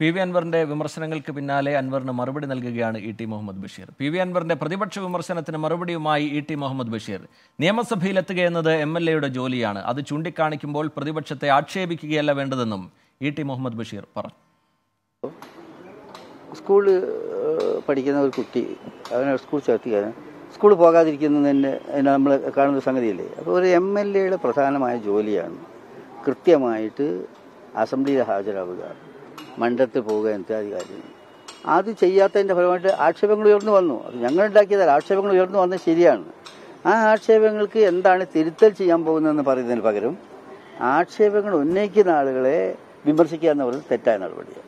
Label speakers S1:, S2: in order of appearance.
S1: P V അൻവറിന്റെ വിമർശനങ്ങൾക്ക് പിന്നാലെ അൻവറിന് മറുപടി നൽകുകയാണ് E T Muhammad Basheer. P V അൻവറിന്റെ പ്രതിപക്ഷ വിമർശനത്തിന് മറുപടിയുമായി ഇ ടി മുഹമ്മദ് ബഷീർ. നിയമസഭയിലെത്തുക എന്നത് എം എൽ എയുടെ ജോലിയാണ്. അത് ചൂണ്ടിക്കാണിക്കുമ്പോൾ പ്രതിപക്ഷത്തെ ആക്ഷേപിക്കുകയല്ല വേണ്ടതെന്നും ഇ ടി മുഹമ്മദ് ബഷീർ പറഞ്ഞു.
S2: സ്കൂളിൽ പഠിക്കുന്ന ഒരു കുട്ടി അവനെ സ്കൂൾ ചേർത്തിക്കാൻ സ്കൂളിൽ പോകാതിരിക്കുന്നത് തന്നെ നമ്മൾ കാണുന്ന സംഗതിയല്ലേ? അപ്പോൾ ഒരു എം എൽ എയുടെ പ്രധാനമായ ജോലിയാണ് കൃത്യമായിട്ട് അസംബ്ലിയിൽ ഹാജരാവുക. മണ്ഡലത്തിൽ പോവുക ഇത്യാദി കാര്യങ്ങൾ അത് ചെയ്യാത്തതിന്റെ ഫലമായിട്ട് ആക്ഷേപങ്ങൾ ഉയർന്നു വന്നു. അത് ഞങ്ങൾ ഉണ്ടാക്കിയതല്ല ആക്ഷേപങ്ങൾ ഉയർന്നു വന്നത് ശരിയാണ്. ആ ആക്ഷേപങ്ങൾക്ക് എന്താണ് തിരുത്തൽ ചെയ്യാൻ പോകുന്നതെന്ന് പറയുന്നതിന് പകരം ആക്ഷേപങ്ങൾ ഉന്നയിക്കുന്ന ആളുകളെ വിമർശിക്കുക എന്ന് പറയുന്നത് തെറ്റായ നടപടിയാണ്.